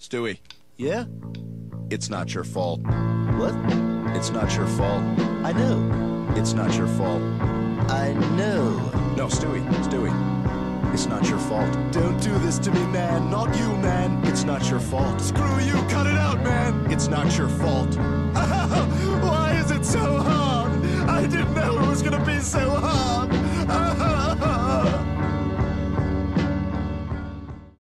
Stewie, Yeah? it's not your fault. What? It's not your fault. I know. It's not your fault. I know. No, Stewie, Stewie. It's not your fault. Don't do this to me, man. Not you, man. It's not your fault. Screw you. Cut it out, man. It's not your fault. Ah.